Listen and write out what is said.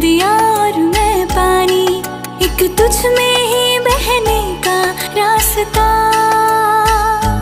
दिया और मैं पानी एक तुझ में ही बहने का रास्ता।